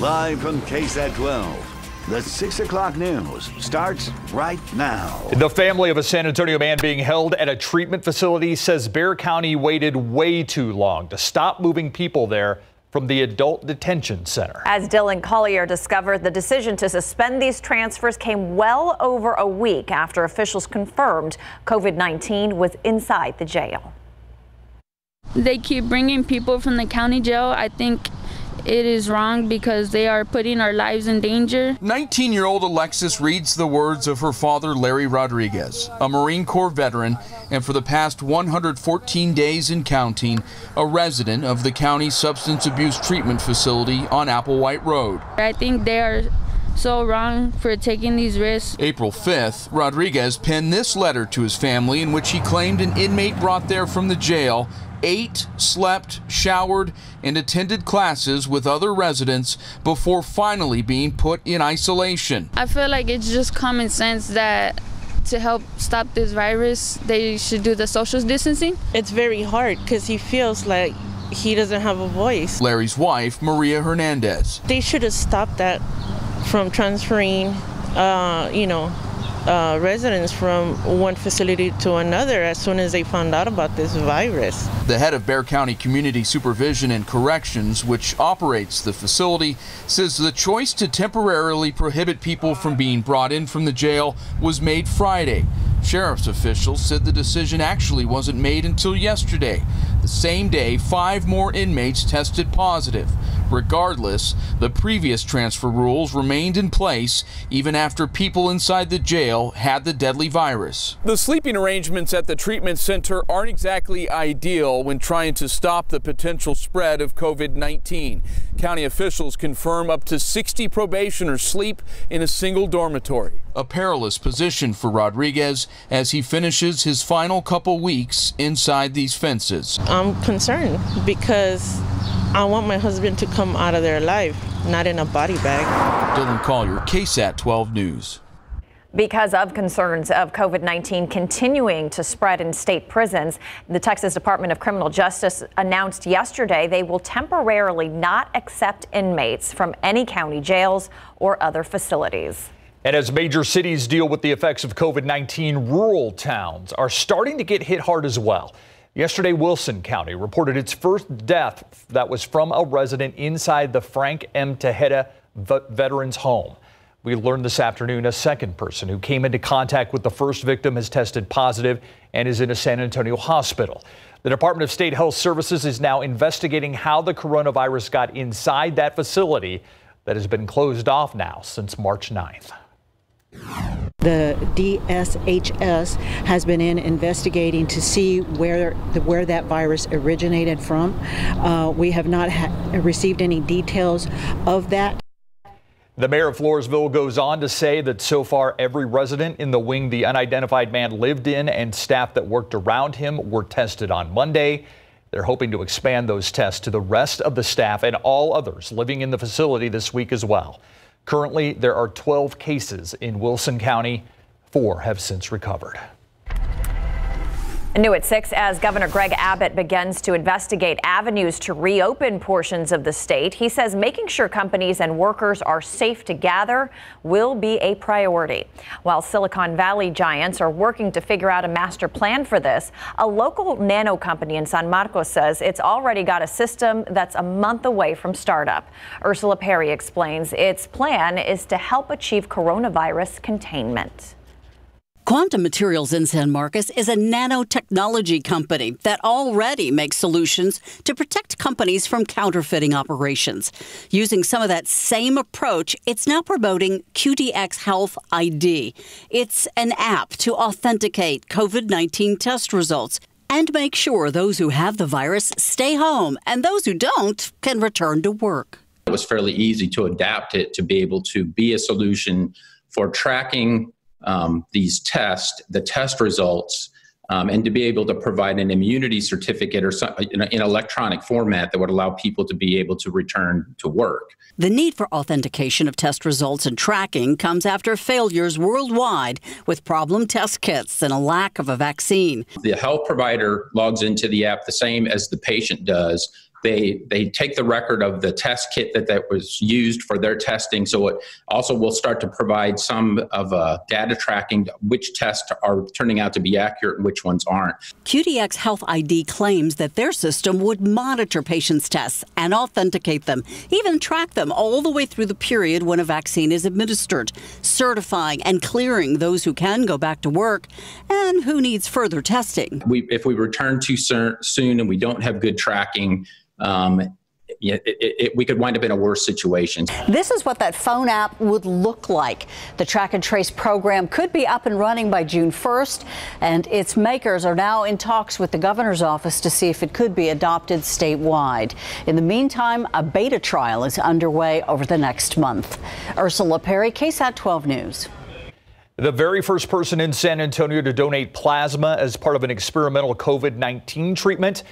Live from KSAT 12, the 6 o'clock news starts right now. The family of a San Antonio man being held at a treatment facility says Bexar County waited way too long to stop moving people there from the adult detention center. As Dillon Collier discovered, the decision to suspend these transfers came well over a week after officials confirmed COVID 19 was inside the jail. They keep bringing people from the county jail. I think it is wrong because they are putting our lives in danger. 19 year old Alexis reads the words of her father, Larry Rodriguez, a Marine Corps veteran, and for the past 114 days and counting, a resident of the county substance abuse treatment facility on Applewhite Road. I think they are so wrong for taking these risks. April 5th, Rodriguez penned this letter to his family in which he claimed an inmate brought there from the jail ate, slept, showered, and attended classes with other residents before finally being put in isolation. I feel like it's just common sense that to help stop this virus, they should do the social distancing. It's very hard because he feels like he doesn't have a voice. Larry's wife, Maria Hernandez. They should have stopped that from transferring, uh, you know, uh, residents from one facility to another as soon as they found out about this virus. The head of Bexar County Community Supervision and Corrections, which operates the facility, says the choice to temporarily prohibit people from being brought in from the jail was made Friday. Sheriff's officials said the decision actually wasn't made until yesterday. The same day, five more inmates tested positive. Regardless, the previous transfer rules remained in place even after people inside the jail had the deadly virus. The sleeping arrangements at the treatment center aren't exactly ideal when trying to stop the potential spread of COVID 19. County officials confirm up to 60 probationers sleep in a single dormitory. A perilous position for Rodriguez as he finishes his final couple weeks inside these fences. I'm concerned because I want my husband to come out of there alive, not in a body bag. Dillon Collier, KSAT 12 News. Because of concerns of COVID 19 continuing to spread in state prisons, the Texas Department of Criminal Justice announced yesterday they will temporarily not accept inmates from any county jails or other facilities. And as major cities deal with the effects of COVID 19, rural towns are starting to get hit hard as well. Yesterday, Wilson County reported its first death that was from a resident inside the Frank M. Tejeda Veterans Home. We learned this afternoon a second person who came into contact with the first victim has tested positive and is in a San Antonio hospital. The Department of State Health Services is now investigating how the coronavirus got inside that facility that has been closed off now since March 9th. The DSHS has been in investigating to see where the, where that virus originated from. Uh, we have not received any details of that. The mayor of Floresville goes on to say that so far every resident in the wing the unidentified man lived in and staff that worked around him were tested on Monday. They're hoping to expand those tests to the rest of the staff and all others living in the facility this week as well. Currently, there are 12 cases in Wilson County. Four have since recovered. New at 6 as Governor Greg Abbott begins to investigate avenues to reopen portions of the state. He says making sure companies and workers are safe to gather will be a priority. While Silicon Valley giants are working to figure out a master plan for this, a local nano company in San Marcos says it's already got a system that's a month away from startup. Ursula Pari explains its plan is to help achieve coronavirus containment. Quantum Materials in San Marcos is a nanotechnology company that already makes solutions to protect companies from counterfeiting operations. Using some of that same approach, it's now promoting QDX Health ID. It's an app to authenticate COVID 19 test results and make sure those who have the virus stay home and those who don't can return to work. It was fairly easy to adapt it to be able to be a solution for tracking um, these tests, the test results, um, and to be able to provide an immunity certificate or some, in, an electronic format that would allow people to be able to return to work. The need for authentication of test results and tracking comes after failures worldwide with problem test kits and a lack of a vaccine. The health provider logs into the app the same as the patient does They they take the record of the test kit that that was used for their testing. So it also will start to provide some of uh, data tracking which tests are turning out to be accurate and which ones aren't. QDX Health ID claims that their system would monitor patients' tests and authenticate them, even track them all the way through the period when a vaccine is administered, certifying and clearing those who can go back to work and who needs further testing. We, if we return too soon and we don't have good tracking, um, it, it, it, we could wind up in a worse situation. This is what that phone app would look like. The track and trace program could be up and running by June 1st, and its makers are now in talks with the governor's office to see if it could be adopted statewide. In the meantime, a beta trial is underway over the next month. Ursula Pari, KSAT 12 News. The very first person in San Antonio to donate plasma as part of an experimental COVID 19 treatment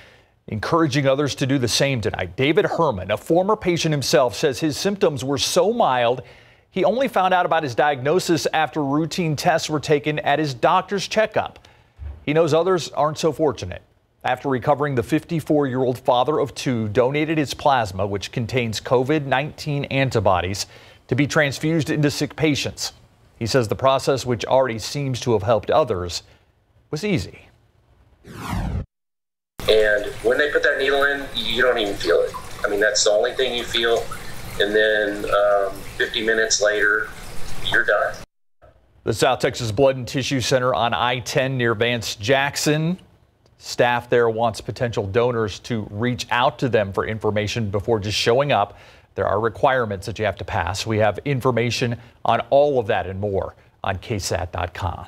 encouraging others to do the same tonight. David Herman, a former patient himself, says his symptoms were so mild he only found out about his diagnosis after routine tests were taken at his doctor's checkup. He knows others aren't so fortunate. After recovering, the 54 year old father of two donated his plasma, which contains COVID 19 antibodies, to be transfused into sick patients. He says the process, which already seems to have helped others, was easy. And when they put that needle in, you don't even feel it. I mean, that's the only thing you feel. And then um, 50 minutes later, you're done. The South Texas Blood and Tissue Center on I 10 near Vance Jackson. Staff there wants potential donors to reach out to them for information before just showing up. There are requirements that you have to pass. We have information on all of that and more on ksat.com.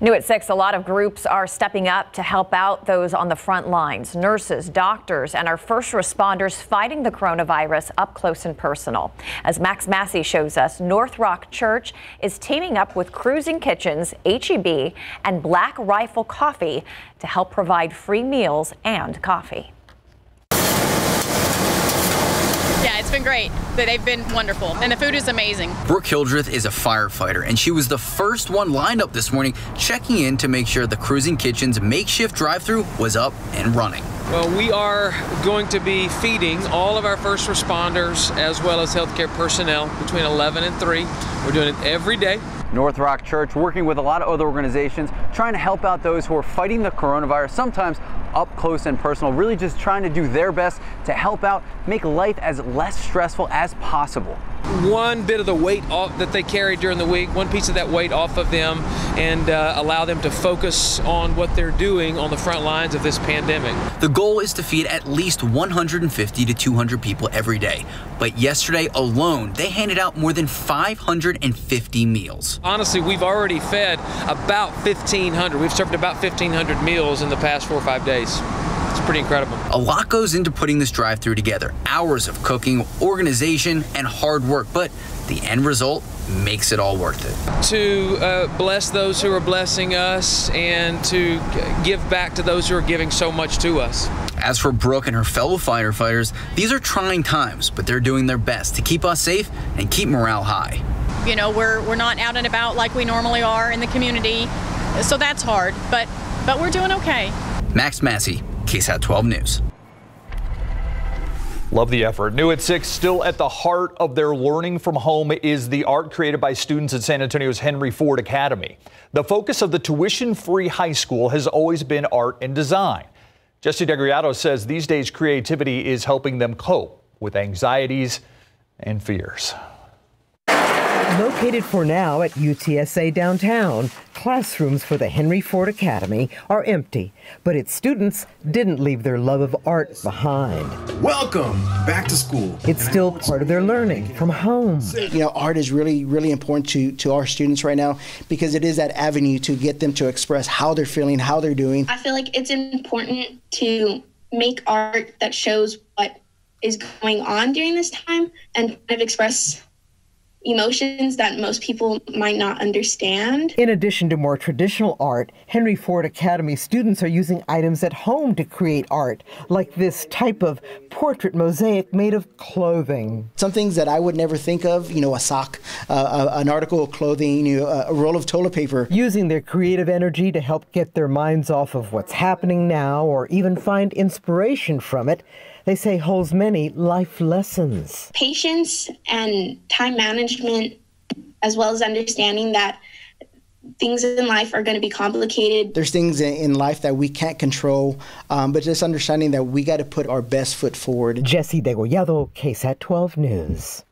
New at 6, a lot of groups are stepping up to help out those on the front lines nurses, doctors, and our first responders fighting the coronavirus up close and personal. As Max Massey shows us, North Rock Church is teaming up with Cruising Kitchens, HEB, and Black Rifle Coffee to help provide free meals and coffee. Yeah, it's been great. They've been wonderful, and the food is amazing. Brooke Hildreth is a firefighter, and she was the first one lined up this morning, checking in to make sure the Cruising Kitchen's makeshift drive-through was up and running. Well, we are going to be feeding all of our first responders as well as healthcare personnel between 11 and 3. We're doing it every day. North Rock Church working with a lot of other organizations trying to help out those who are fighting the coronavirus, sometimes up close and personal, really just trying to do their best to help out, make life as less stressful as possible one bit of the weight off that they carried during the week, one piece of that weight off of them, and uh, allow them to focus on what they're doing on the front lines of this pandemic. The goal is to feed at least 150 to 200 people every day. But yesterday alone, they handed out more than 550 meals. Honestly, we've already fed about 1,500. We've served about 1,500 meals in the past four or five days. It's pretty incredible. A lot goes into putting this drive through together hours of cooking, organization, and hard work, but the end result makes it all worth it. To uh, bless those who are blessing us and to give back to those who are giving so much to us. As for Brooke and her fellow firefighters, these are trying times, but they're doing their best to keep us safe and keep morale high. You know, we're, we're not out and about like we normally are in the community, so that's hard, but, but we're doing okay. Max Massey, KSAT 12 News. Love the effort. New at 6, still at the heart of their learning from home is the art created by students at San Antonio's Henry Ford Academy. The focus of the tuition free high school has always been art and design. Jesse Degollado says these days creativity is helping them cope with anxieties and fears. Located for now at UTSA downtown, classrooms for the Henry Ford Academy are empty, but its students didn't leave their love of art behind. Welcome back to school. It's still part of their learning from home. You know, art is really, really important to, to our students right now because it is that avenue to get them to express how they're feeling, how they're doing. I feel like it's important to make art that shows what is going on during this time and kind of express emotions that most people might not understand. In addition to more traditional art, Henry Ford Academy students are using items at home to create art, like this type of portrait mosaic made of clothing. Some things that I would never think of, you know, a sock, uh, an article of clothing, you know, a roll of toilet paper. Using their creative energy to help get their minds off of what's happening now or even find inspiration from it, they say holds many life lessons. Patience and time management, as well as understanding that things in life are going to be complicated. There's things in life that we can't control, um, but just understanding that we got to put our best foot forward. Jesse Degollado, KSAT 12 News.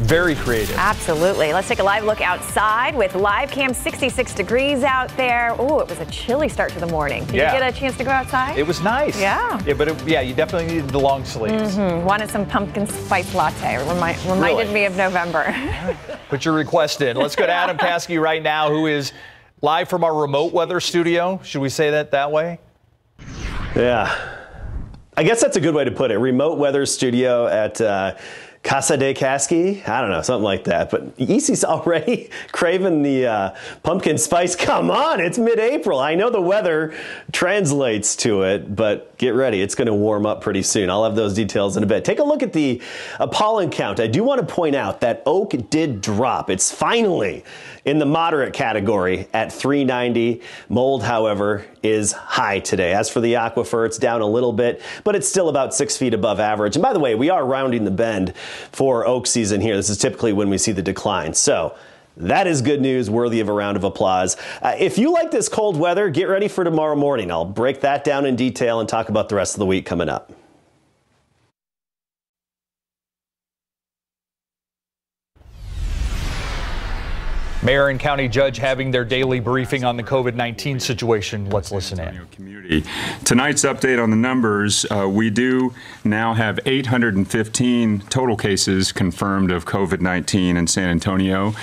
Very creative. Absolutely. Let's take a live look outside with live cam 66 degrees out there. Oh, it was a chilly start to the morning. Did Yeah. you get a chance to go outside? It was nice. Yeah. Yeah, but it, yeah, you definitely needed the long sleeves. Mm-hmm. Wanted some pumpkin spice latte. Remi- reminded Really? me of November. Put your request in. Let's go to Adam Caskey right now, who is live from our remote weather studio. Should we say that that way? Yeah. I guess that's a good way to put it. Remote weather studio at uh, Casa de Caskey. I don't know, something like that. But Easy's already craving the uh, pumpkin spice. Come on, it's mid April. I know the weather translates to it, but get ready. It's going to warm up pretty soon. I'll have those details in a bit. Take a look at the uh, pollen count. I do want to point out that oak did drop. It's finally in the moderate category at 390. Mold, however, is high today. As for the aquifer, it's down a little bit, but it's still about six feet above average. And by the way, we are rounding the bend for oak season here. This is typically when we see the decline. So that is good news, worthy of a round of applause. Uh, if you like this cold weather, get ready for tomorrow morning. I'll break that down in detail and talk about the rest of the week coming up. Mayor and county judge having their daily briefing on the COVID 19 situation. Let's listen in. community. Tonight's update on the numbers, uh, we do now have 815 total cases confirmed of COVID-19 in San Antonio.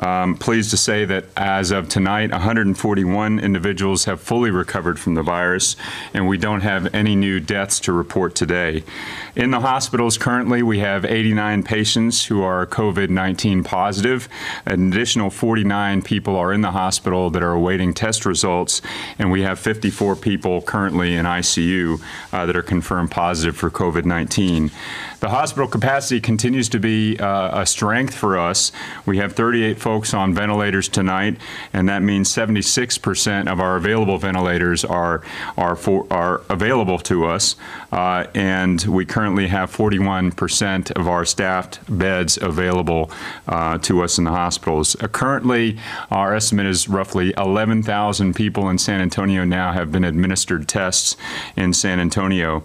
Um, pleased to say that as of tonight, 141 individuals have fully recovered from the virus, and we don't have any new deaths to report today. In the hospitals currently, we have 89 patients who are COVID-19 positive. An additional 49 people are in the hospital that are awaiting test results, and we have 54 people currently in ICU uh, that are confirmed positive for COVID-19. The hospital capacity continues to be uh, a strength for us. We have 38 folks on ventilators tonight, and that means 76% of our available ventilators are are for, are available to us. Uh, and we currently have 41% of our staffed beds available uh, to us in the hospitals. Uh, currently, our estimate is roughly 11,000 people in San Antonio now have been administered tests in San Antonio.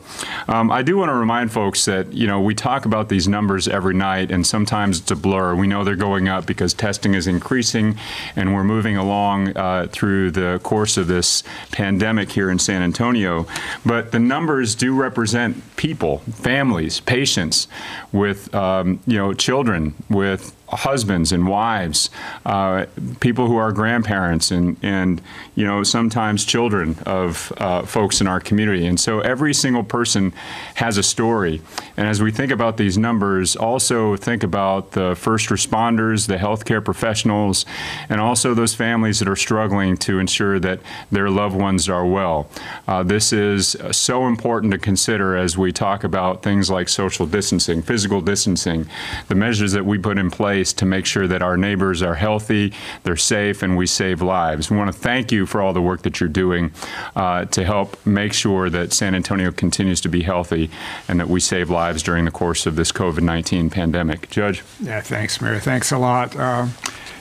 Um, I do want to remind folks that you know we talk about these numbers every night, and sometimes it's a blur. We know they're going up because testing is increasing, and we're moving along uh, through the course of this pandemic here in San Antonio. But the numbers do represent people, families, patients with um, you know children, with husbands and wives, uh, people who are grandparents, and and you know sometimes children of uh, folks in our community. And so every single person has a story. And as we think about these numbers, also think about the first responders, the healthcare professionals, and also those families that are struggling to ensure that their loved ones are well. Uh, this is so important to consider as we talk about things like social distancing, physical distancing, the measures that we put in place to make sure that our neighbors are healthy, they're safe, and we save lives. We want to thank you for all the work that you're doing uh, to help make sure that San Antonio continues to be healthy and that we save lives during the course of this COVID 19 pandemic. Judge? Yeah, thanks, Mayor. Thanks a lot. Uh,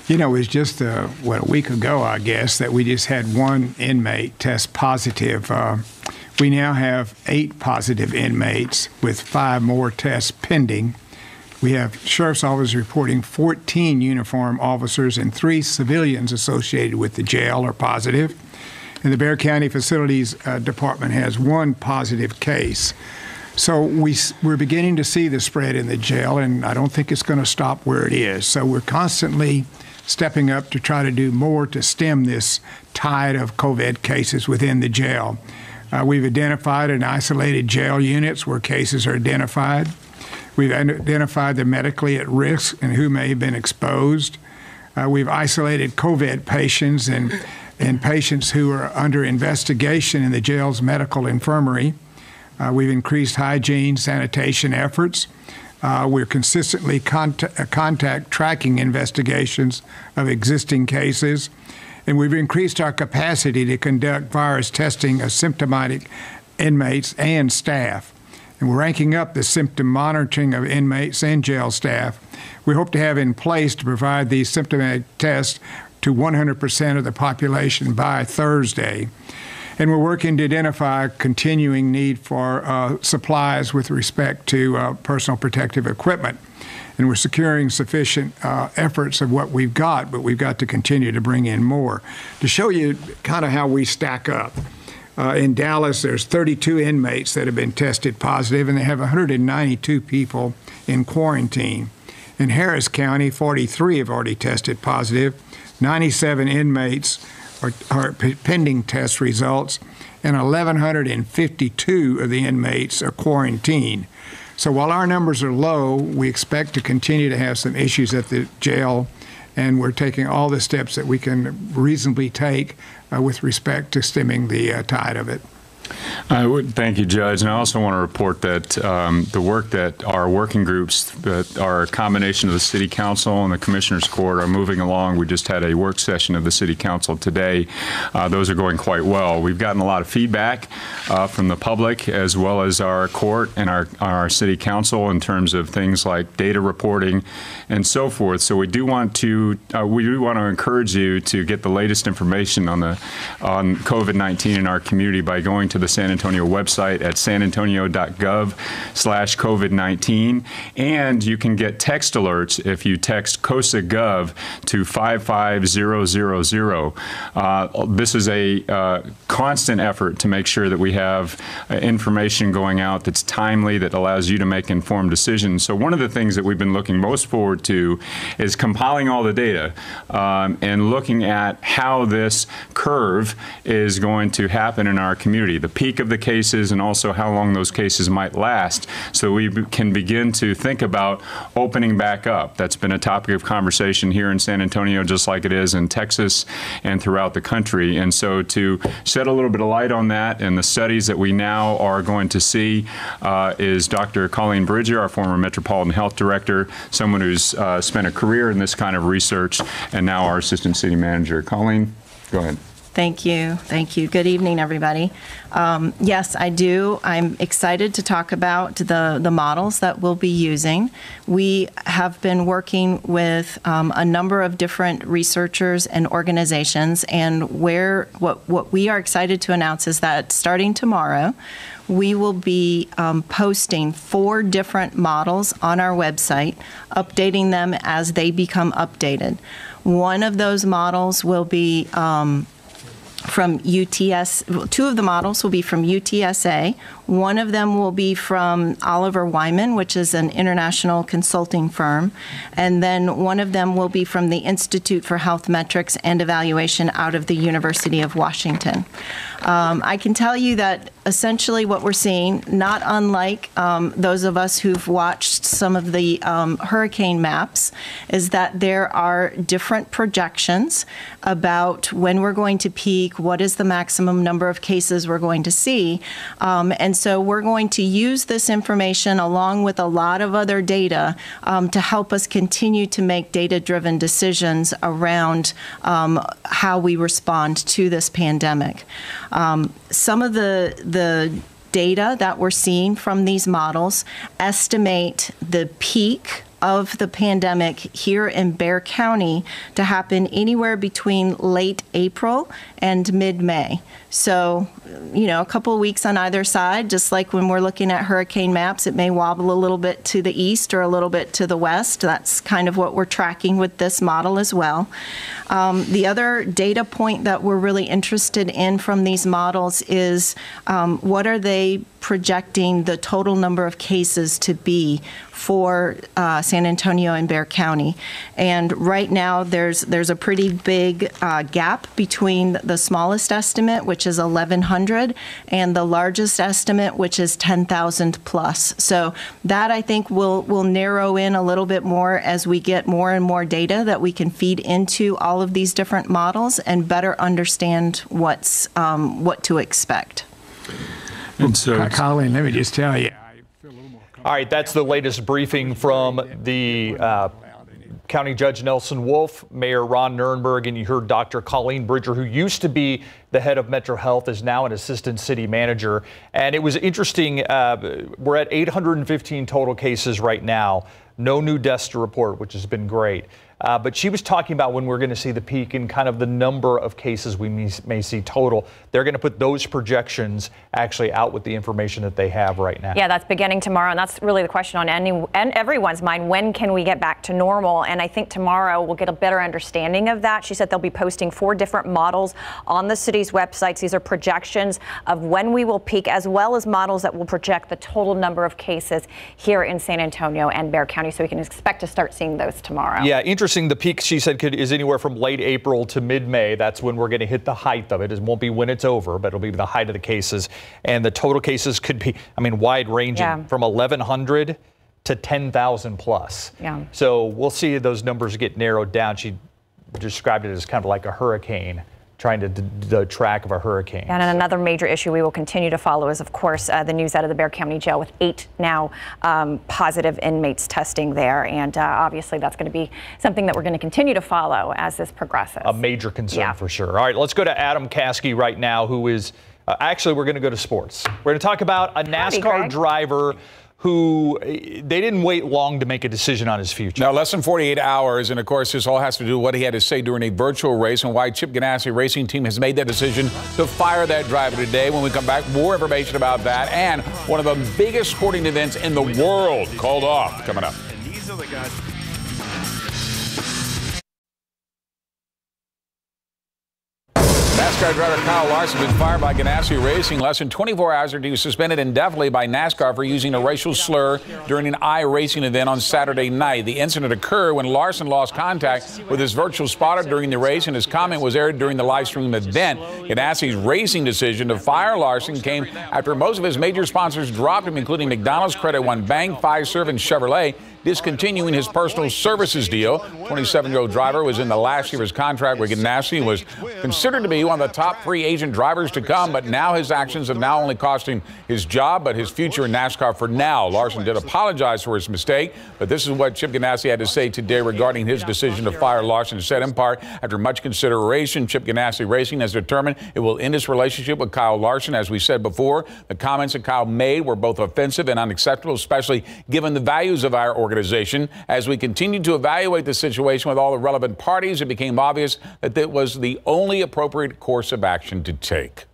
you know, it was just a, what a week ago, I guess, that we just had one inmate test positive. Uh, we now have eight positive inmates with five more tests pending. We have sheriff's officers reporting 14 uniform officers and three civilians associated with the jail are positive. And the Bexar County Facilities uh, Department has one positive case. So we, we're beginning to see the spread in the jail, and I don't think it's going to stop where it is. So we're constantly stepping up to try to do more to stem this tide of COVID cases within the jail. Uh, we've identified and isolated jail units where cases are identified. We've identified the medically at risk and who may have been exposed. Uh, we've isolated COVID patients and, and patients who are under investigation in the jail's medical infirmary. Uh, we've increased hygiene, sanitation efforts. Uh, we're consistently contact, contact tracking investigations of existing cases. And we've increased our capacity to conduct virus testing of symptomatic inmates and staff. And we're ranking up the symptom monitoring of inmates and jail staff. We hope to have in place to provide these symptomatic tests to 100% of the population by Thursday. And we're working to identify continuing need for uh, supplies with respect to uh, personal protective equipment. And we're securing sufficient uh, efforts of what we've got, but we've got to continue to bring in more. To show you kind of how we stack up, uh, in Dallas, there's 32 inmates that have been tested positive, and they have 192 people in quarantine. In Harris County, 43 have already tested positive. 97 inmates are, are pending test results, and 1,152 of the inmates are quarantined. So while our numbers are low, we expect to continue to have some issues at the jail, and we're taking all the steps that we can reasonably take uh, with respect to stemming the uh, tide of it. I would thank you, Judge, and I also want to report that um, the work that our working groups that are a combination of the City Council and the Commissioners Court are moving along. We just had a work session of the City Council today. Uh, those are going quite well. We've gotten a lot of feedback uh, from the public as well as our court and our our City Council in terms of things like data reporting and so forth. So we do want to uh, we do want to encourage you to get the latest information on the on COVID-19 in our community by going to the San Antonio website at sanantonio.gov slash COVID-19. And you can get text alerts if you text COSA.gov to 55000. Uh, this is a uh, constant effort to make sure that we have uh, information going out that's timely, that allows you to make informed decisions. So one of the things that we've been looking most forward to is compiling all the data um, and looking at how this curve is going to happen in our community. The peak of the cases and also how long those cases might last so we can begin to think about opening back up. That's been a topic of conversation here in San Antonio just like it is in Texas and throughout the country. And so to shed a little bit of light on that and the studies that we now are going to see uh, is Dr. Colleen Bridger, our former Metropolitan Health Director, someone who's uh, spent a career in this kind of research and now our Assistant City Manager. Colleen, go ahead. Thank you. Thank you. Good evening, everybody. Um, yes, I do. I'm excited to talk about the, the models that we'll be using. We have been working with um, a number of different researchers and organizations, and where what, what we are excited to announce is that starting tomorrow, we will be um, posting four different models on our website, updating them as they become updated. One of those models will be um, from UTS, two of the models will be from UTSA. One of them will be from Oliver Wyman, which is an international consulting firm. And then one of them will be from the Institute for Health Metrics and Evaluation out of the University of Washington. Um, I can tell you that essentially what we're seeing, not unlike um, those of us who've watched some of the um, hurricane maps, is that there are different projections about when we're going to peak, what is the maximum number of cases we're going to see. Um, and so we're going to use this information along with a lot of other data um, to help us continue to make data driven decisions around um, how we respond to this pandemic. Um, some of the the data that we're seeing from these models estimate the peak of the pandemic here in Bexar County to happen anywhere between late April and mid May. So, you know, a couple weeks on either side, just like when we're looking at hurricane maps, it may wobble a little bit to the east or a little bit to the west. That's kind of what we're tracking with this model as well. Um, the other data point that we're really interested in from these models is um, what are they projecting the total number of cases to be for uh, San Antonio and Bexar County. And right now, there's there's a pretty big uh, gap between the smallest estimate, which is 1,100, and the largest estimate, which is 10,000 plus. So that I think will will narrow in a little bit more as we get more and more data that we can feed into all of these different models and better understand what's um, what to expect. And so, Colleen, let me just tell you. All right, that's the latest briefing from the uh, County Judge Nelson Wolff, Mayor Ron Nirenberg, and you heard Dr. Colleen Bridger, who used to be the head of Metro Health, is now an assistant city manager. And it was interesting. Uh, we're at 815 total cases right now. No new deaths to report, which has been great. Uh, but she was talking about when we're going to see the peak and kind of the number of cases we may, may see total. They're going to put those projections actually out with the information that they have right now. Yeah, that's beginning tomorrow, and that's really the question on any and everyone's mind. When can we get back to normal? And I think tomorrow we'll get a better understanding of that. She said they'll be posting four different models on the city's websites. These are projections of when we will peak, as well as models that will project the total number of cases here in San Antonio and Bexar County. So we can expect to start seeing those tomorrow. Yeah, interesting. The peak, she said, could, is anywhere from late April to mid-May. That's when we're going to hit the height of it. It won't be when it's over, but it'll be the height of the cases. And the total cases could be, I mean, wide ranging Yeah. from 1,100 to 10,000 plus. Yeah. So we'll see those numbers get narrowed down. She described it as kind of like a hurricane, trying to d- the track of a hurricane. And another major issue we will continue to follow is, of course, uh, the news out of the Bexar County Jail with eight now um, positive inmates testing there. And uh, obviously, that's going to be something that we're going to continue to follow as this progresses. a major concern Yeah. for sure. All right, let's go to Adam Caskey right now, who is uh, actually we're going to go to sports. We're going to talk about a NASCAR Greg. driver who they didn't wait long to make a decision on his future. Now, less than 48 hours, and of course, this all has to do with what he had to say during a virtual race and why Chip Ganassi Racing Team has made that decision to fire that driver today. When we come back, more information about that and one of the biggest sporting events in the world called off coming up. These are the guys. NASCAR driver Kyle Larson has been fired by Ganassi Racing less than 24 hours after he was suspended indefinitely by NASCAR for using a racial slur during an iRacing event on Saturday night. The incident occurred when Larson lost contact with his virtual spotter during the race, and his comment was aired during the live stream event. Ganassi's racing decision to fire Larson came after most of his major sponsors dropped him, including McDonald's, Credit One Bank, Fiserv, and Chevrolet discontinuing his personal services deal. 27-year-old driver was in the last year of his contract with Ganassi and was considered to be one of the top free agent drivers to come, but now his actions have not only cost him his job, but his future in NASCAR for now. Larson did apologize for his mistake, but this is what Chip Ganassi had to say today regarding his decision to fire Larson. Said in part, after much consideration, Chip Ganassi Racing has determined it will end its relationship with Kyle Larson. As we said before, the comments that Kyle made were both offensive and unacceptable, especially given the values of our organization. As we continued to evaluate the situation with all the relevant parties, it became obvious that that was the only appropriate course of action to take.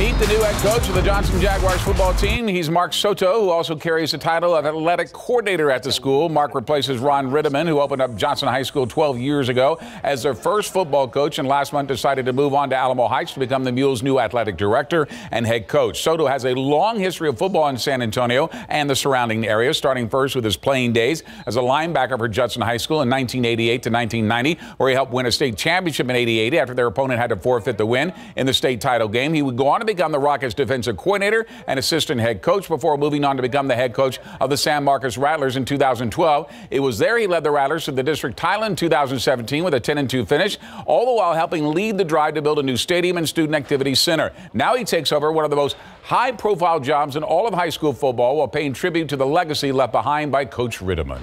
Meet the new head coach of the Johnson Jaguars football team. He's Mark Soto, who also carries the title of athletic coordinator at the school. Mark replaces Ron Ritteman, who opened up Johnson High School 12 years ago as their first football coach, and last month decided to move on to Alamo Heights to become the Mules' new athletic director and head coach. Soto has a long history of football in San Antonio and the surrounding area, starting first with his playing days as a linebacker for Judson High School in 1988 to 1990, where he helped win a state championship in 88 after their opponent had to forfeit the win in the state title game. He would go on to become the Rockets defensive coordinator and assistant head coach before moving on to become the head coach of the San Marcos Rattlers in 2012. It was there he led the Rattlers to the district title in 2017 with a 10 2 finish, all the while helping lead the drive to build a new stadium and student activity center. Now he takes over one of the most high profile jobs in all of high school football while paying tribute to the legacy left behind by Coach Ritteman.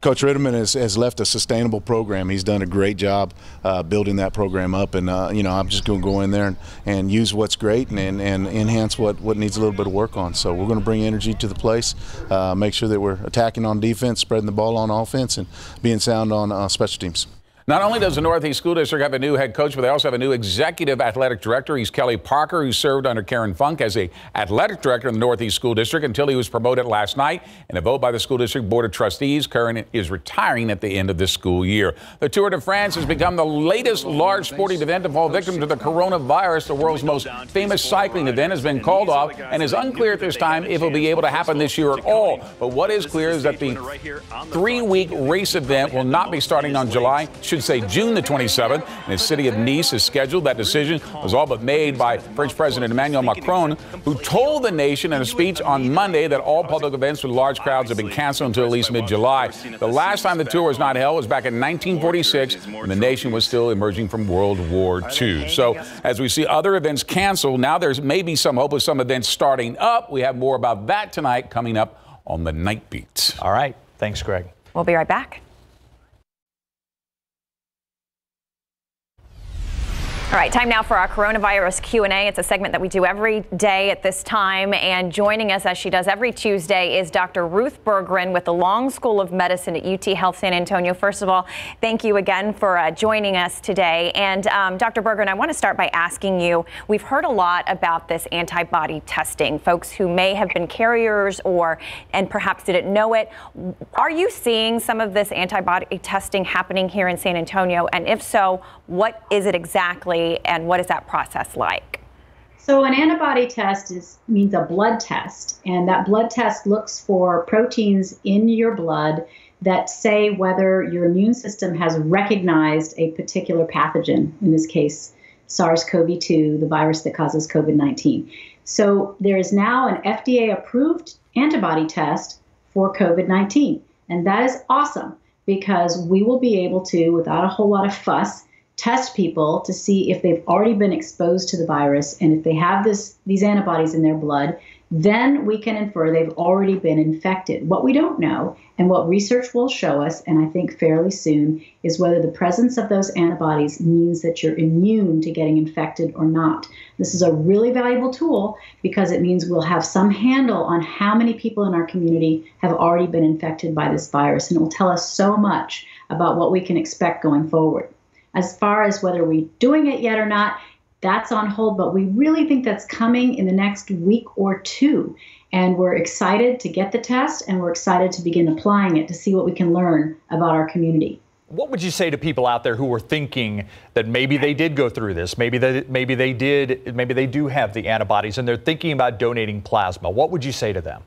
Coach Ritterman has, has left a sustainable program. He's done a great job uh, building that program up, and uh, you know I'm just going to go in there and, and use what's great and, and, and enhance what, what needs a little bit of work on. So we're going to bring energy to the place, uh, make sure that we're attacking on defense, spreading the ball on offense, and being sound on uh, special teams. Not only does the Northeast School District have a new head coach, but they also have a new executive athletic director. He's Kelly Parker, who served under Karen Funk as a athletic director in the Northeast School District until he was promoted last night. In a vote by the school district board of trustees, Karen is retiring at the end of this school year. The Tour de France has become the latest large sporting event to fall victim to the coronavirus. The world's most famous cycling event has been called off and is unclear at this time if it will be able to happen this year at all. But what is clear is that the three-week race event will not be starting on July, should say June the 27th. And the city of Nice is scheduled. That decision was all but made by French President Emmanuel Macron, who told the nation in a speech on Monday that all public events with large crowds have been canceled until at least mid-July. The last time the tour was not held was back in 1946 when the nation was still emerging from World War II. So as we see other events canceled, now there's maybe some hope of some events starting up. We have more about that tonight coming up on the night beats. All right. Thanks, Greg. We'll be right back. All right, time now for our coronavirus Q&A. It's a segment that we do every day at this time and joining us as she does every Tuesday is Dr. Ruth Berggren with the Long School of Medicine at UT Health San Antonio. First of all, thank you again for uh, joining us today. And um, Dr. Berggren, I want to start by asking you, we've heard a lot about this antibody testing, folks who may have been carriers or and perhaps didn't know it. Are you seeing some of this antibody testing happening here in San Antonio? And if so, what is it exactly and what is that process like? So an antibody test is means a blood test, and that blood test looks for proteins in your blood that say whether your immune system has recognized a particular pathogen, in this case, SARS-CoV-2, the virus that causes COVID-19. So there is now an FDA approved antibody test for COVID-19, and that is awesome because we will be able to without a whole lot of fuss test people to see if they've already been exposed to the virus and if they have this these antibodies in their blood then we can infer they've already been infected. What we don't know and what research will show us and i think fairly soon is whether the presence of those antibodies means that you're immune to getting infected or not. This is a really valuable tool because it means we'll have some handle on how many people in our community have already been infected by this virus and it will tell us so much about what we can expect going forward as far as whether we're doing it yet or not, that's on hold, but we really think that's coming in the next week or two. And we're excited to get the test and we're excited to begin applying it to see what we can learn about our community. What would you say to people out there who are thinking that maybe they did go through this, maybe they, maybe they did, maybe they do have the antibodies and they're thinking about donating plasma? What would you say to them?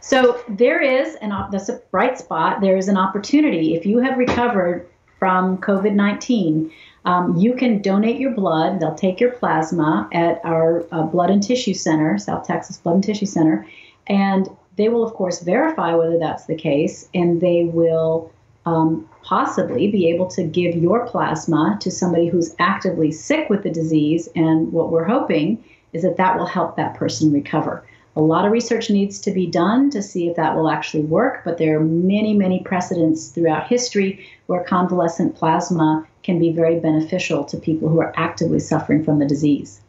So there is an that's a bright spot. There is an opportunity if you have recovered from COVID 19, um, you can donate your blood. They'll take your plasma at our uh, Blood and Tissue Center, South Texas Blood and Tissue Center, and they will, of course, verify whether that's the case, and they will um, possibly be able to give your plasma to somebody who's actively sick with the disease. And what we're hoping is that that will help that person recover. A lot of research needs to be done to see if that will actually work, but there are many, many precedents throughout history where convalescent plasma can be very beneficial to people who are actively suffering from the disease.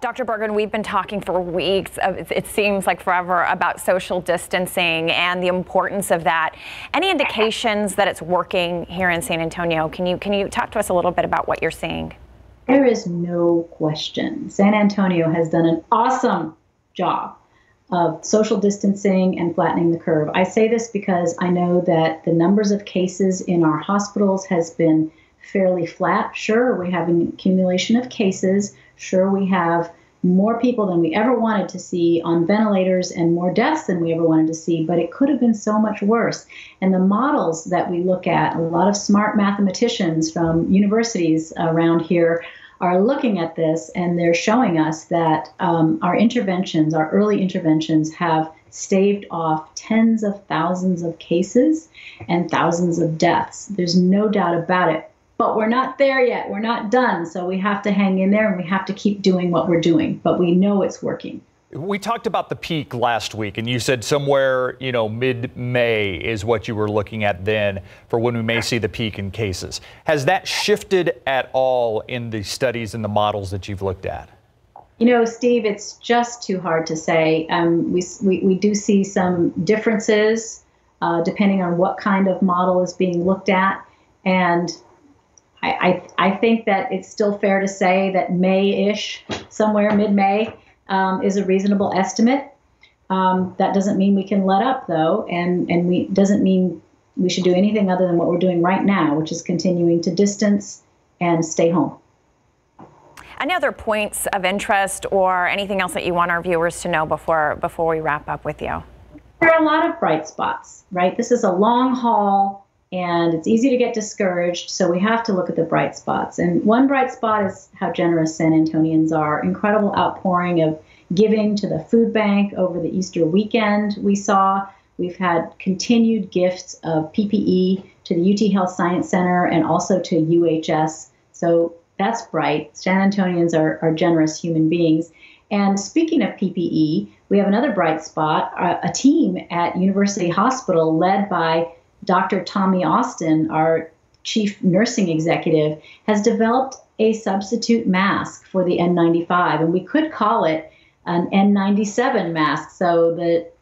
Dr. Berggren, we've been talking for weeks, it seems like forever, about social distancing and the importance of that. Any indications that it's working here in San Antonio? Can you, can you talk to us a little bit about what you're seeing? There is no question. San Antonio has done an awesome job of social distancing and flattening the curve. I say this because I know that the numbers of cases in our hospitals has been fairly flat. Sure, we have an accumulation of cases. Sure, we have more people than we ever wanted to see on ventilators and more deaths than we ever wanted to see, but it could have been so much worse. And the models that we look at, a lot of smart mathematicians from universities around here are looking at this and they're showing us that um, our interventions, our early interventions, have staved off tens of thousands of cases and thousands of deaths. There's no doubt about it. But we're not there yet. We're not done. So we have to hang in there and we have to keep doing what we're doing. But we know it's working. We talked about the peak last week, and you said somewhere, you know, mid-May is what you were looking at then for when we may see the peak in cases. Has that shifted at all in the studies and the models that you've looked at? You know, Steve, it's just too hard to say. Um, we, we, we do see some differences uh, depending on what kind of model is being looked at. And I, I, I think that it's still fair to say that May ish, somewhere mid May, um, is a reasonable estimate. Um, that doesn't mean we can let up though, and and we doesn't mean we should do anything other than what we're doing right now, which is continuing to distance and stay home. Any other points of interest or anything else that you want our viewers to know before before we wrap up with you? There are a lot of bright spots, right? This is a long haul and it's easy to get discouraged, so we have to look at the bright spots. And one bright spot is how generous San Antonians are. Incredible outpouring of giving to the food bank over the Easter weekend we saw. We've had continued gifts of PPE to the UT Health Science Center and also to UHS. So that's bright. San Antonians are, are generous human beings. And speaking of PPE, we have another bright spot. A, a team at University Hospital, led by Dr. Tommy Austin, our chief nursing executive, has developed a substitute mask for the N95, and we could call it an N97 mask. So that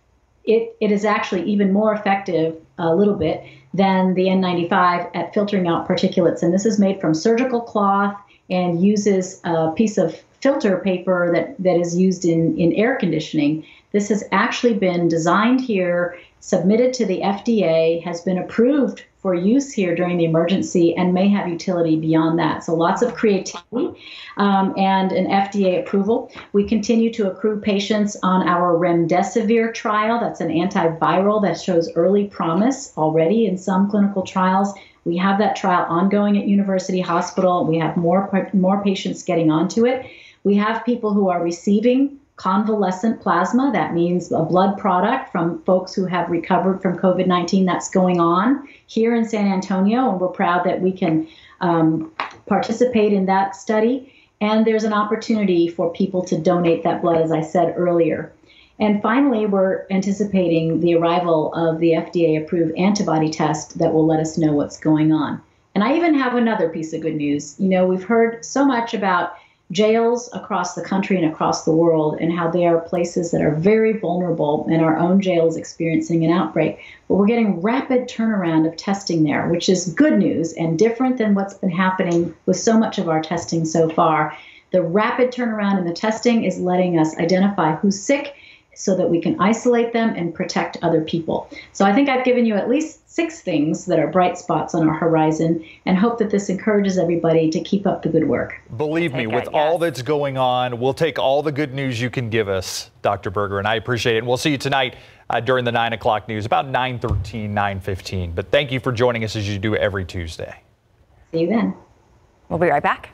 it, it is actually even more effective, a little bit, than the N95 at filtering out particulates. And this is made from surgical cloth and uses a piece of filter paper that, that is used in, in air conditioning. This has actually been designed here, submitted to the FDA, has been approved for use here during the emergency, and may have utility beyond that. So lots of creativity um, and an FDA approval. We continue to accrue patients on our remdesivir trial. That's an antiviral that shows early promise already in some clinical trials. We have that trial ongoing at University Hospital. We have more more patients getting onto it. We have people who are receiving convalescent plasma. That means a blood product from folks who have recovered from COVID 19 that's going on here in San Antonio. And we're proud that we can um, participate in that study. And there's an opportunity for people to donate that blood, as I said earlier. And finally, we're anticipating the arrival of the FDA approved antibody test that will let us know what's going on. And I even have another piece of good news. You know, we've heard so much about jails across the country and across the world and how they are places that are very vulnerable and our own jails experiencing an outbreak. But we're getting rapid turnaround of testing there which is good news and different than what's been happening with so much of our testing so far. The rapid turnaround in the testing is letting us identify who's sick so that we can isolate them and protect other people. So I think I've given you at least six things that are bright spots on our horizon and hope that this encourages everybody to keep up the good work. Believe me, with all that's going on, we'll take all the good news you can give us, Dr. Berger, and I appreciate it. And we'll see you tonight uh, during the 9 o'clock news, about 9.13, 9.15. But thank you for joining us as you do every Tuesday. See you then. We'll be right back.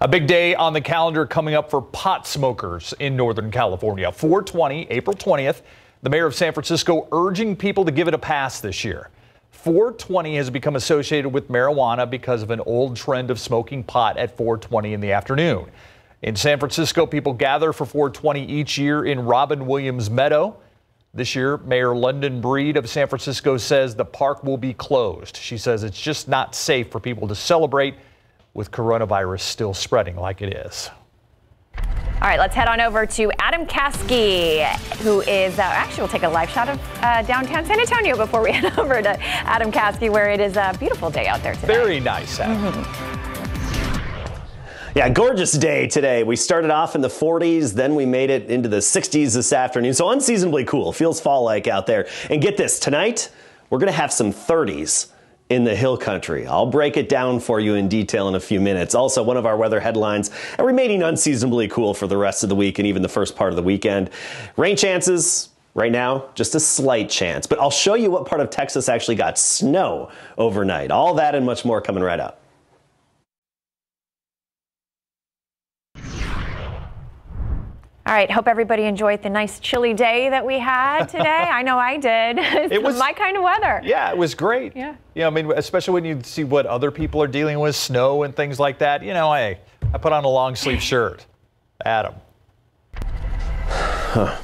A big day on the calendar coming up for pot smokers in Northern California. 420, April 20th, the mayor of San Francisco urging people to give it a pass this year. 420 has become associated with marijuana because of an old trend of smoking pot at 420 in the afternoon. In San Francisco, people gather for 420 each year in Robin Williams Meadow. This year, Mayor London Breed of San Francisco says the park will be closed. She says it's just not safe for people to celebrate with coronavirus still spreading like it is. All right, let's head on over to Adam Caskey, who is uh, actually we'll take a live shot of uh, downtown San Antonio before we head over to Adam Caskey, where it is a beautiful day out there today. Very nice out. Mm-hmm. Yeah, gorgeous day today. We started off in the 40s, then we made it into the 60s this afternoon. So unseasonably cool. Feels fall like out there. And get this, tonight we're going to have some 30s in the hill country. I'll break it down for you in detail in a few minutes. Also, one of our weather headlines, and remaining unseasonably cool for the rest of the week and even the first part of the weekend. Rain chances, Right now, just a slight chance, but I'll show you what part of Texas actually got snow overnight. All that and much more coming right up. All right. Hope everybody enjoyed the nice chilly day that we had today. I know I did. it was my kind of weather. Yeah, it was great. Yeah. Yeah, I mean, especially when you see what other people are dealing with, snow and things like that. You know, hey, I put on a long sleeve shirt. Adam. Huh.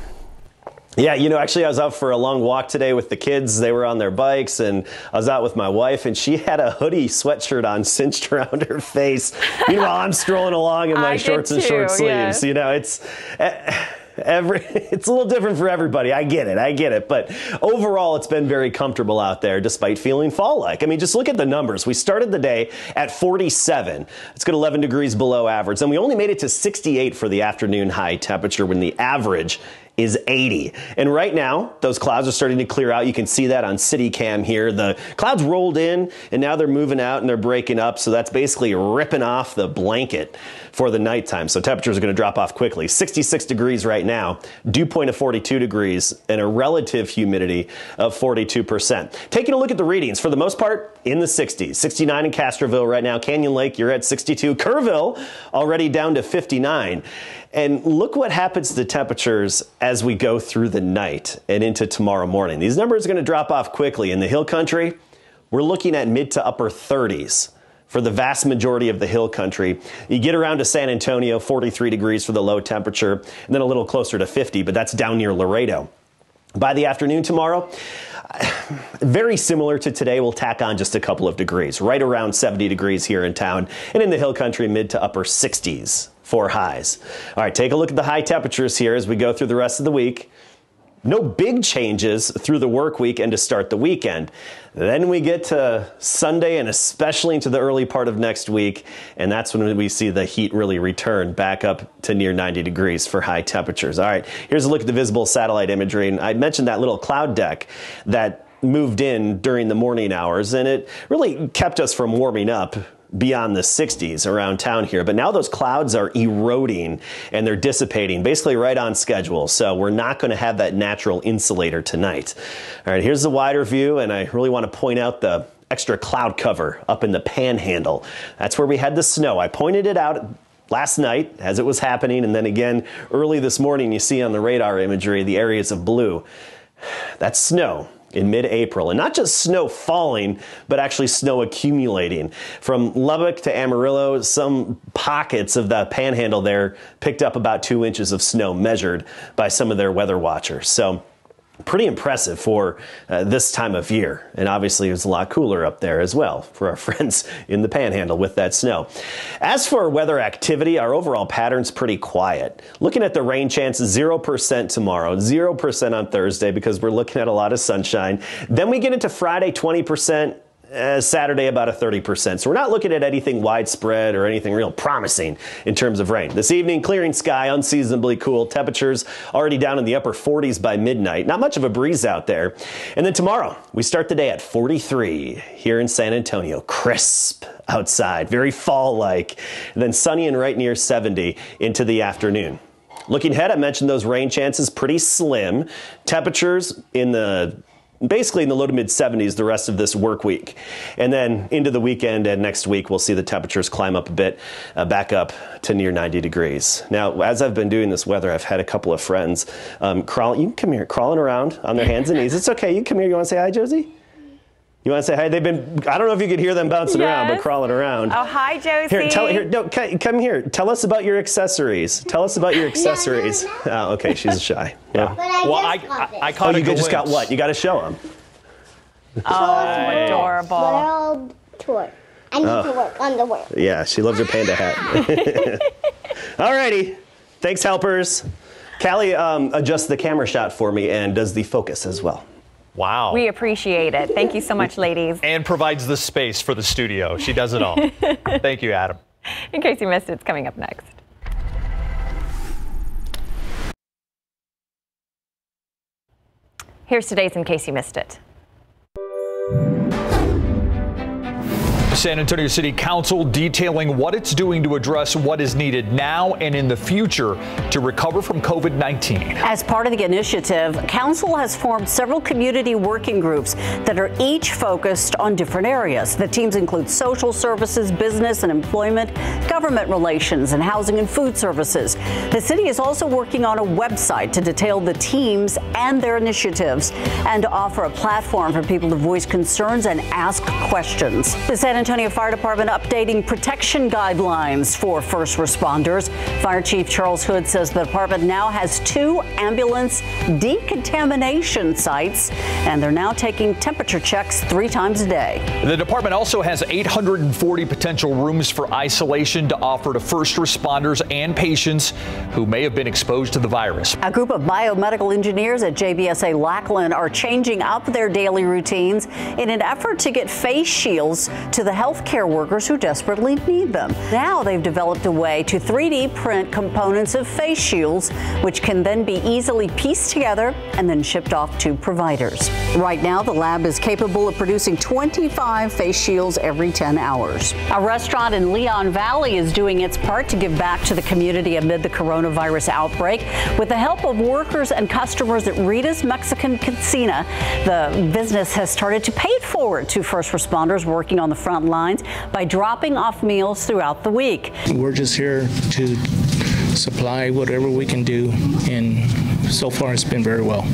Yeah, you know, actually, I was out for a long walk today with the kids. They were on their bikes, and I was out with my wife, and she had a hoodie sweatshirt on cinched around her face. Meanwhile, I'm strolling along in my shorts and short sleeves. Yes. You know, it's. Uh, every it's a little different for everybody. I get it. I get it. But overall, it's been very comfortable out there despite feeling fall like. I mean, just look at the numbers. We started the day at 47. It's good 11 degrees below average. And we only made it to 68 for the afternoon high temperature when the average is 80. And right now, those clouds are starting to clear out. You can see that on City Cam here. The clouds rolled in and now they're moving out and they're breaking up. So that's basically ripping off the blanket for the nighttime. So temperatures are going to drop off quickly. 66 degrees right now, dew point of 42 degrees, and a relative humidity of 42%. Taking a look at the readings, for the most part, in the 60s. 69 in Castroville right now. Canyon Lake, you're at 62. Kerrville already down to 59. And look what happens to the temperatures as we go through the night and into tomorrow morning. These numbers are going to drop off quickly. In the hill country, we're looking at mid to upper 30s for the vast majority of the hill country. You get around to San Antonio, 43 degrees for the low temperature, and then a little closer to 50, but that's down near Laredo. By the afternoon tomorrow, very similar to today, we'll tack on just a couple of degrees, right around 70 degrees here in town, and in the hill country, mid to upper 60s for highs. All right, take a look at the high temperatures here as we go through the rest of the week. No big changes through the work week and to start the weekend. Then we get to Sunday and especially into the early part of next week, and that's when we see the heat really return back up to near 90 degrees for high temperatures. All right, here's a look at the visible satellite imagery. And I mentioned that little cloud deck that moved in during the morning hours, and it really kept us from warming up beyond the 60s around town here. But now those clouds are eroding and they're dissipating basically right on schedule. So we're not going to have that natural insulator tonight. All right, here's the wider view, and I really want to point out the extra cloud cover up in the panhandle. That's where we had the snow. I pointed it out last night as it was happening, and then again early this morning, you see on the radar imagery the areas of blue. That's snow in mid-April. And not just snow falling, but actually snow accumulating. From Lubbock to Amarillo, some pockets of the panhandle there picked up about two inches of snow measured by some of their weather watchers. So pretty impressive for uh, this time of year. And obviously, it was a lot cooler up there as well for our friends in the panhandle with that snow. As for weather activity, our overall pattern's pretty quiet. Looking at the rain chances, 0% tomorrow, 0% on Thursday because we're looking at a lot of sunshine. Then we get into Friday, 20%. Uh, Saturday, about a 30%. So we're not looking at anything widespread or anything real promising in terms of rain. This evening, clearing sky, unseasonably cool. Temperatures already down in the upper 40s by midnight. Not much of a breeze out there. And then tomorrow, we start the day at 43 here in San Antonio. Crisp outside, very fall like. Then sunny and right near 70 into the afternoon. Looking ahead, I mentioned those rain chances pretty slim. Temperatures in the basically in the low to mid 70s the rest of this work week. And then into the weekend and next week, we'll see the temperatures climb up a bit, uh, back up to near 90 degrees. Now, as I've been doing this weather, I've had a couple of friends um, crawling, you can come here, crawling around on their hands and knees. It's okay. You come here. You want to say hi, Josie? You want to say hi? They've been, I don't know if you could hear them bouncing yes. around, but crawling around. Oh, hi, Josie. Here, tell, here, no, come here. Tell us about your accessories. Tell us about your accessories. No, no, no. Oh, okay, she's shy. Yeah. But I well, I, I, I caught oh, you just got what? You got to show them. Oh, adorable. But I'll tour. I need oh. to work on the work. Yeah, she loves her panda hat. All righty. Thanks, helpers. Callie um, adjusts the camera shot for me and does the focus as well. Wow. We appreciate it. Thank you so much, ladies. And provides the space for the studio. She does it all. Thank you, Adam. In case you missed it, it's coming up next. Here's today's In Case You Missed It. San Antonio City Council detailing what it's doing to address what is needed now and in the future to recover from COVID 19. As part of the initiative, Council has formed several community working groups that are each focused on different areas. The teams include social services, business and employment, government relations, and housing and food services. The city is also working on a website to detail the teams and their initiatives and to offer a platform for people to voice concerns and ask questions. The San Antonio Fire Department updating protection guidelines for first responders. Fire Chief Charles Hood says the department now has two ambulance decontamination sites, and they're now taking temperature checks three times a day. The department also has 840 potential rooms for isolation to offer to first responders and patients who may have been exposed to the virus. A group of biomedical engineers at JBSA Lackland are changing up their daily routines in an effort to get face shields to the healthcare workers who desperately need them. Now they've developed a way to 3D print components of face shields, which can then be easily pieced together and then shipped off to providers. Right now, the lab is capable of producing 25 face shields every 10 hours. A restaurant in Leon Valley is doing its part to give back to the community amid the coronavirus outbreak. With the help of workers and customers at Rita's Mexican Cocina, the business has started to pay it forward to first responders working on the front front lines by dropping off meals throughout the week. We're just here to supply whatever we can do, and so far it's been very well.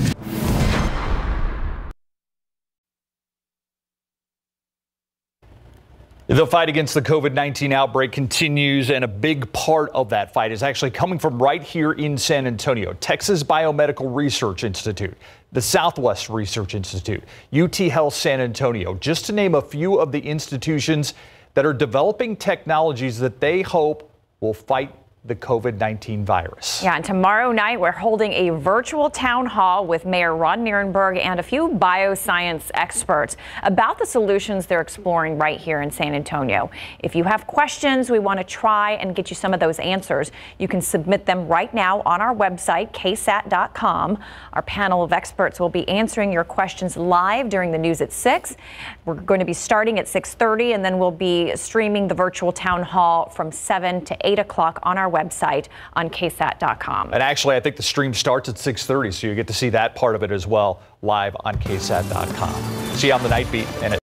The fight against the COVID 19 outbreak continues, and a big part of that fight is actually coming from right here in San Antonio. Texas Biomedical Research Institute, the Southwest Research Institute, UT Health San Antonio, just to name a few of the institutions that are developing technologies that they hope will fight the COVID 19 virus. Yeah, and tomorrow night we're holding a virtual town hall with Mayor Ron Nirenberg and a few bioscience experts about the solutions they're exploring right here in San Antonio. If you have questions, we want to try and get you some of those answers. You can submit them right now on our website, ksat.com. Our panel of experts will be answering your questions live during the news at 6. We're going to be starting at 6.30 and then we'll be streaming the virtual town hall from 7 to 8 o'clock on our website on ksat.com. And actually, I think the stream starts at 6:30, so you get to see that part of it as well live on ksat.com. See you on the night beat and